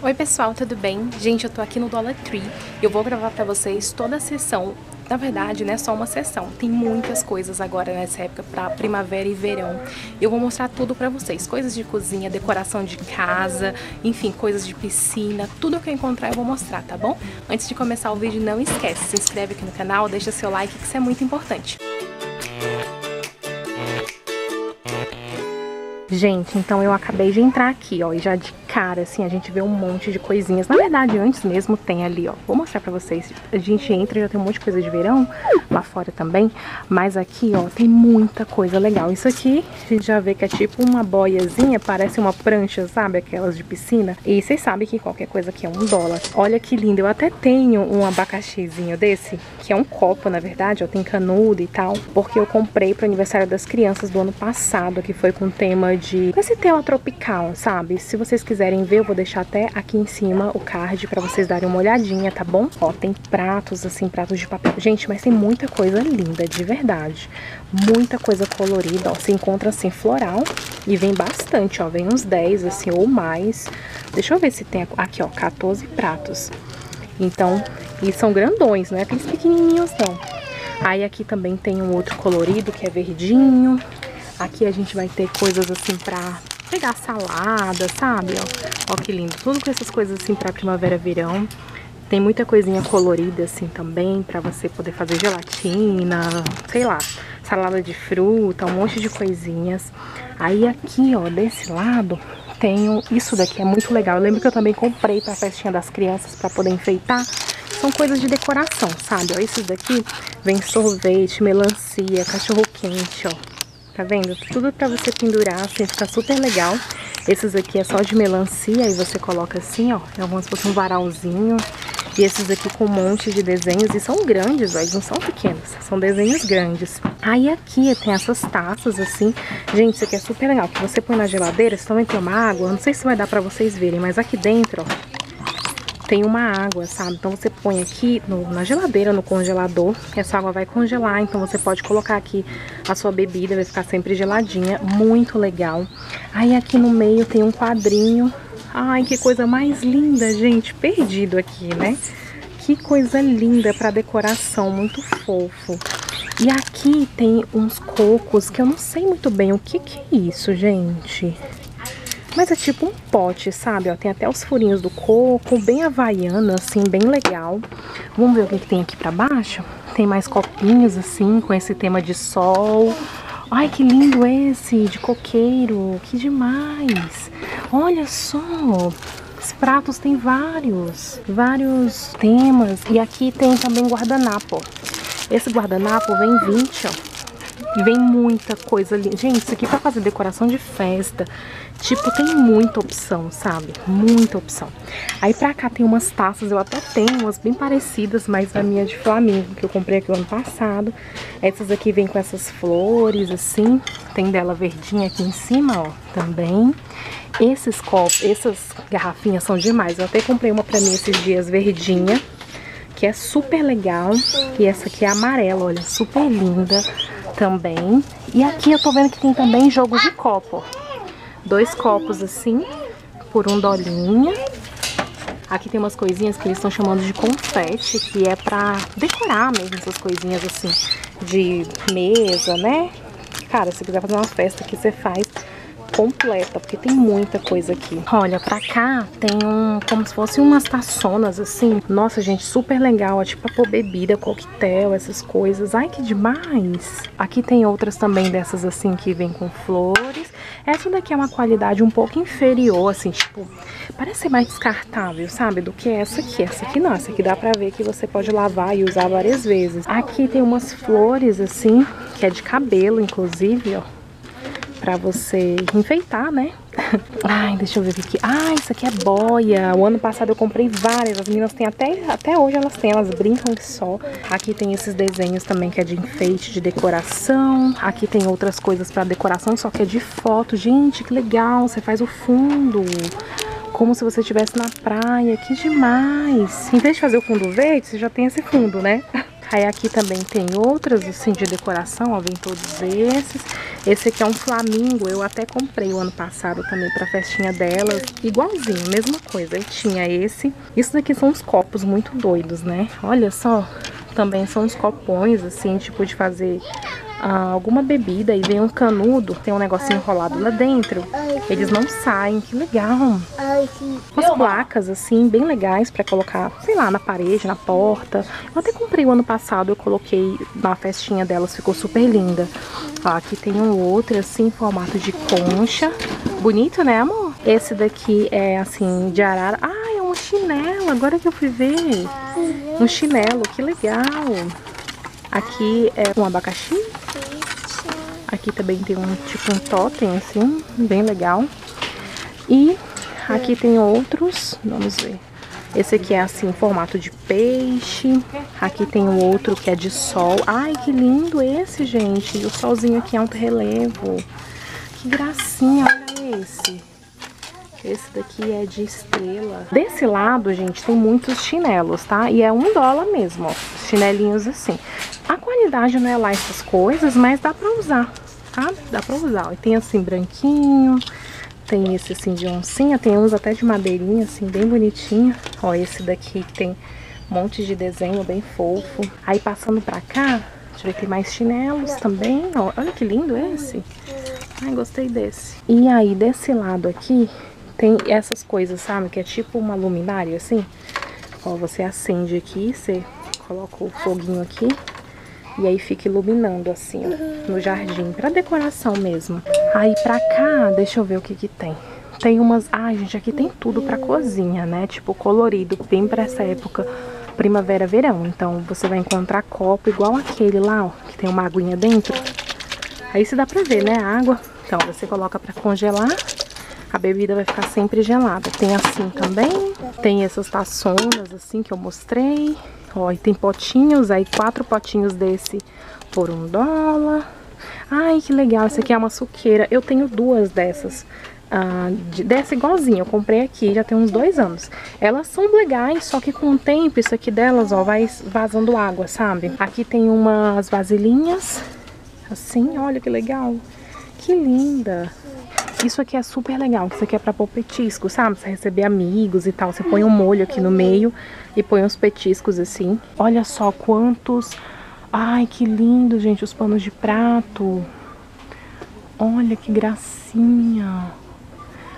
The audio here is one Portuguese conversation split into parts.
Oi pessoal, tudo bem? Gente, eu tô aqui no Dollar Tree e eu vou gravar pra vocês toda a sessão. Na verdade, não é só uma sessão, tem muitas coisas agora nessa época pra primavera e verão. Eu vou mostrar tudo pra vocês, coisas de cozinha, decoração de casa, enfim, coisas de piscina, tudo que eu encontrar eu vou mostrar, tá bom? Antes de começar o vídeo, não esquece, se inscreve aqui no canal, deixa seu like que isso é muito importante. Gente, então eu acabei de entrar aqui, ó, e já de cara, assim, a gente vê um monte de coisinhas. Na verdade, antes mesmo tem ali, ó, vou mostrar pra vocês. A gente entra e já tem um monte de coisa de verão, lá fora também, mas aqui, ó, tem muita coisa legal. Isso aqui, a gente já vê que é tipo uma boiazinha, parece uma prancha, sabe, aquelas de piscina. E vocês sabem que qualquer coisa aqui é um dólar. Olha que lindo, eu até tenho um abacaxizinho desse, que é um copo, na verdade, ó, tem canudo e tal, porque eu comprei pro aniversário das crianças do ano passado, que foi com tema de... esse tema tropical, sabe? Se vocês quiserem ver, eu vou deixar até aqui em cima o card pra vocês darem uma olhadinha, tá bom? Ó, tem pratos, assim, pratos de papel. Gente, mas tem muita coisa linda, de verdade. Muita coisa colorida, ó. Se encontra, assim, floral e vem bastante, ó. Vem uns 10, assim, ou mais. Deixa eu ver se tem... Aqui, ó, 14 pratos. Então, e são grandões, não é aqueles pequenininhos, não. Aí aqui também tem um outro colorido, que é verdinho. Aqui a gente vai ter coisas assim pra pegar salada, sabe? Ó, ó que lindo. Tudo com essas coisas assim pra primavera, verão. Tem muita coisinha colorida assim também, pra você poder fazer gelatina, sei lá, salada de fruta, um monte de coisinhas. Aí aqui, ó, desse lado, tem isso daqui, é muito legal. Eu lembro que eu também comprei pra festinha das crianças pra poder enfeitar. São coisas de decoração, sabe? Ó, esses daqui vem sorvete, melancia, cachorro quente, ó tá vendo? Tudo pra você pendurar, assim, fica super legal. Esses aqui é só de melancia, aí você coloca assim, ó, é como se fosse um varalzinho. E esses aqui com um monte de desenhos, e são grandes, ó, eles não são pequenos, são desenhos grandes. Aí aqui tem essas taças, assim, gente, isso aqui é super legal, que você põe na geladeira, você também uma água, não sei se vai dar pra vocês verem, mas aqui dentro, ó, tem uma água, sabe? Então você põe aqui no, na geladeira, no congelador, essa água vai congelar, então você pode colocar aqui a sua bebida, vai ficar sempre geladinha, muito legal. Aí aqui no meio tem um quadrinho, ai que coisa mais linda, gente, perdido aqui, né? Que coisa linda para decoração, muito fofo. E aqui tem uns cocos que eu não sei muito bem o que que é isso, gente. Mas é tipo um pote, sabe? Ó, tem até os furinhos do coco, bem havaiana, assim, bem legal. Vamos ver o que, que tem aqui pra baixo? Tem mais copinhos, assim, com esse tema de sol. Ai, que lindo esse, de coqueiro. Que demais. Olha só. Os pratos tem vários, vários temas. E aqui tem também guardanapo. Esse guardanapo vem 20, ó. Vem muita coisa ali. Gente, isso aqui pra fazer decoração de festa. Tipo, tem muita opção, sabe? Muita opção. Aí pra cá tem umas taças, eu até tenho umas bem parecidas, mas a minha de Flamengo, que eu comprei aqui o ano passado. Essas aqui vem com essas flores, assim. Tem dela verdinha aqui em cima, ó, também. Esses copos, essas garrafinhas são demais. Eu até comprei uma pra mim esses dias verdinha, que é super legal. E essa aqui é amarela, olha, super linda também. E aqui eu tô vendo que tem também jogo de copo. Dois copos assim, por um dolinha. Aqui tem umas coisinhas que eles estão chamando de confete, que é pra decorar mesmo essas coisinhas assim, de mesa, né? Cara, se quiser fazer uma festa aqui, você faz completa, porque tem muita coisa aqui. Olha, pra cá tem um, como se fosse umas taçonas, assim. Nossa, gente, super legal, é tipo pôr bebida, coquetel, essas coisas. Ai, que demais! Aqui tem outras também dessas, assim, que vem com flores. Essa daqui é uma qualidade um pouco inferior, assim, tipo, parece ser mais descartável, sabe, do que essa aqui. Essa aqui não, essa aqui dá pra ver que você pode lavar e usar várias vezes. Aqui tem umas flores, assim, que é de cabelo, inclusive, ó pra você enfeitar, né? Ai, deixa eu ver aqui. Ah, isso aqui é boia. O ano passado eu comprei várias. As meninas têm até, até hoje elas têm, elas brincam que só. Aqui tem esses desenhos também que é de enfeite, de decoração. Aqui tem outras coisas pra decoração, só que é de foto. Gente, que legal. Você faz o fundo. Como se você estivesse na praia. Que demais. Em vez de fazer o fundo verde, você já tem esse fundo, né? Aí aqui também tem outras assim de decoração, ó, vem todos esses. Esse aqui é um flamingo, eu até comprei o ano passado também pra festinha delas. Igualzinho, mesma coisa, eu tinha esse. Isso daqui são uns copos muito doidos, né? Olha só, também são uns copões, assim, tipo de fazer ah, alguma bebida e vem um canudo, tem um negocinho enrolado lá dentro. Eles não saem, que legal. Umas placas, assim, bem legais pra colocar, sei lá, na parede, na porta. Eu até comprei o ano passado, eu coloquei na festinha delas, ficou super linda. Ó, aqui tem um outro, assim, em formato de concha. Bonito, né, amor? Esse daqui é, assim, de arara. Ah, é um chinelo, agora que eu fui ver. Um chinelo, que legal. Aqui é um abacaxi. Aqui também tem um tipo um totem, assim, bem legal. E aqui tem outros, vamos ver. Esse aqui é assim, formato de peixe. Aqui tem o outro que é de sol. Ai, que lindo esse, gente. E o solzinho aqui é alto relevo. Que gracinha, olha esse. Esse daqui é de estrela. Desse lado, gente, tem muitos chinelos, tá? E é um dólar mesmo, ó. Chinelinhos assim. A qualidade não é lá essas coisas, mas dá pra usar, tá? Dá pra usar. E tem assim, branquinho. Tem esse assim de oncinha. Tem uns até de madeirinha, assim, bem bonitinho. Ó, esse daqui tem um monte de desenho bem fofo. Aí passando pra cá, deixa eu ver, tem mais chinelos também. Ó, olha que lindo esse. Ai, gostei desse. E aí, desse lado aqui, tem essas coisas, sabe? Que é tipo uma luminária, assim. Ó, você acende aqui, você coloca o foguinho aqui. E aí fica iluminando, assim, ó, no jardim. Pra decoração mesmo. Aí pra cá, deixa eu ver o que que tem. Tem umas... Ah, gente, aqui tem tudo pra cozinha, né? Tipo, colorido, bem pra essa época primavera, verão. Então, você vai encontrar copo igual aquele lá, ó. Que tem uma aguinha dentro. Aí você dá pra ver, né? A água. Então, você coloca pra congelar a bebida vai ficar sempre gelada. Tem assim também, tem essas taçonas assim que eu mostrei. Ó, e tem potinhos, aí quatro potinhos desse por um dólar. Ai, que legal, essa aqui é uma suqueira. Eu tenho duas dessas. Ah, de, dessa igualzinha, eu comprei aqui, já tem uns dois anos. Elas são legais, só que com o tempo isso aqui delas, ó, vai vazando água, sabe? Aqui tem umas vasilhinhas, assim, olha que legal. Que linda. Isso aqui é super legal, isso aqui é pra pôr petisco, sabe? Você receber amigos e tal. Você põe um molho aqui no meio e põe uns petiscos assim. Olha só quantos... Ai, que lindo, gente, os panos de prato. Olha que gracinha.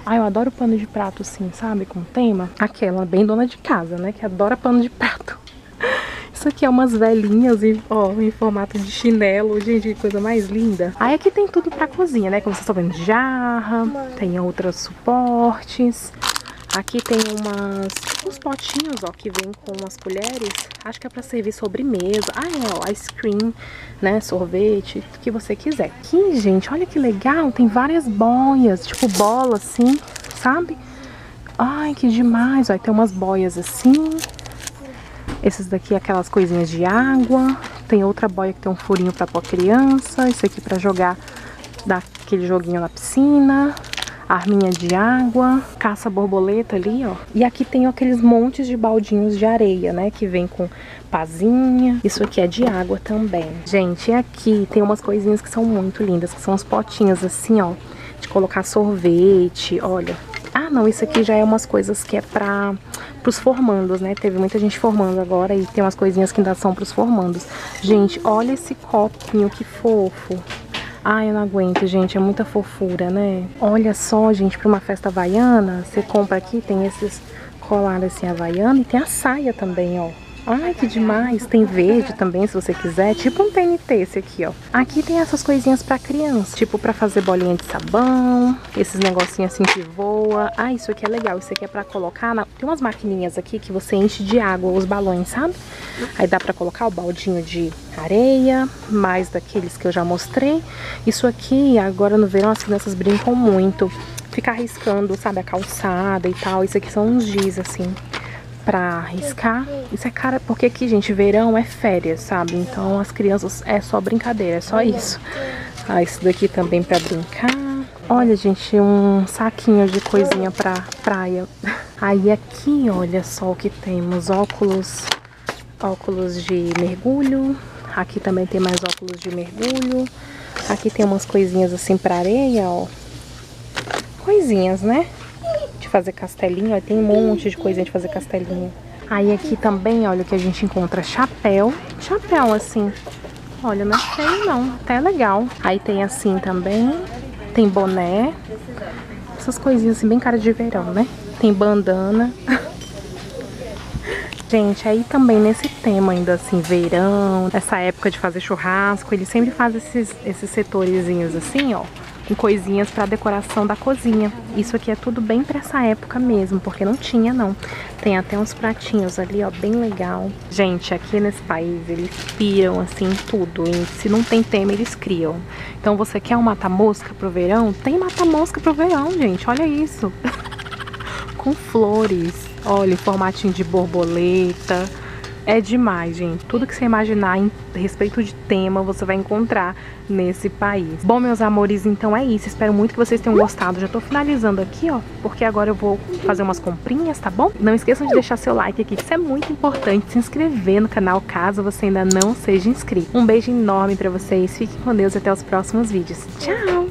Ai, eu adoro pano de prato assim, sabe? Com tema. Aquela bem dona de casa, né? Que adora pano de prato. Isso aqui é umas velhinhas em, ó, em formato de chinelo. Gente, que coisa mais linda. Aí aqui tem tudo pra cozinha, né? Como vocês estão vendo, jarra. Tem outros suportes. Aqui tem umas, uns potinhos, ó, que vem com umas colheres. Acho que é pra servir sobremesa. Ah, é, ó, ice cream, né, sorvete, o que você quiser. Aqui, gente, olha que legal. Tem várias boias, tipo bola, assim, sabe? Ai, que demais. Ó, tem umas boias assim. Esses daqui, aquelas coisinhas de água. Tem outra boia que tem um furinho pra pôr criança. Isso aqui pra jogar, dar aquele joguinho na piscina. Arminha de água, caça borboleta ali, ó. E aqui tem aqueles montes de baldinhos de areia, né? Que vem com pazinha. Isso aqui é de água também. Gente, aqui tem umas coisinhas que são muito lindas, que são uns potinhos assim, ó. De colocar sorvete, olha. Ah, não, isso aqui já é umas coisas que é pra pros formandos, né? Teve muita gente formando agora e tem umas coisinhas que ainda são pros formandos. Gente, olha esse copinho, que fofo. Ai, eu não aguento, gente, é muita fofura, né? Olha só, gente, pra uma festa havaiana, você compra aqui, tem esses colares assim, havaiana e tem a saia também, ó. Ai, que demais. Tem verde também, se você quiser. Tipo um TNT esse aqui, ó. Aqui tem essas coisinhas pra criança. Tipo pra fazer bolinha de sabão. Esses negocinhos assim que voa. Ah, isso aqui é legal. Isso aqui é pra colocar... Na... Tem umas maquininhas aqui que você enche de água os balões, sabe? Aí dá pra colocar o baldinho de areia. Mais daqueles que eu já mostrei. Isso aqui, agora no verão, as crianças brincam muito. Ficar riscando, sabe, a calçada e tal. Isso aqui são uns giz, assim pra arriscar. Isso é cara, porque aqui, gente, verão é férias, sabe? Então as crianças é só brincadeira, é só isso. Ah, isso daqui também pra brincar. Olha, gente, um saquinho de coisinha pra praia. Aí aqui, olha só o que temos. Óculos, óculos de mergulho. Aqui também tem mais óculos de mergulho. Aqui tem umas coisinhas assim pra areia, ó. Coisinhas, né? Fazer castelinho, ó. Tem um monte de coisinha de fazer castelinho. Aí aqui também, olha, o que a gente encontra chapéu. Chapéu, assim. Olha, não é não, até é legal. Aí tem assim também, tem boné. Essas coisinhas assim, bem cara de verão, né? Tem bandana. Gente, aí também nesse tema ainda assim, verão, essa época de fazer churrasco, ele sempre faz esses, esses setorzinhos assim, ó, com coisinhas para decoração da cozinha. Isso aqui é tudo bem para essa época mesmo, porque não tinha não. Tem até uns pratinhos ali, ó, bem legal. Gente, aqui nesse país eles piram assim em tudo, e se não tem tema eles criam. Então você quer um mata-mosca pro verão? Tem mata-mosca pro verão, gente, olha isso. com flores. Olha, formatinho de borboleta. É demais, gente. Tudo que você imaginar em respeito de tema, você vai encontrar nesse país. Bom, meus amores, então é isso. Espero muito que vocês tenham gostado. Já tô finalizando aqui, ó, porque agora eu vou fazer umas comprinhas, tá bom? Não esqueçam de deixar seu like aqui, que isso é muito importante. Se inscrever no canal, caso você ainda não seja inscrito. Um beijo enorme pra vocês. Fiquem com Deus e até os próximos vídeos. Tchau!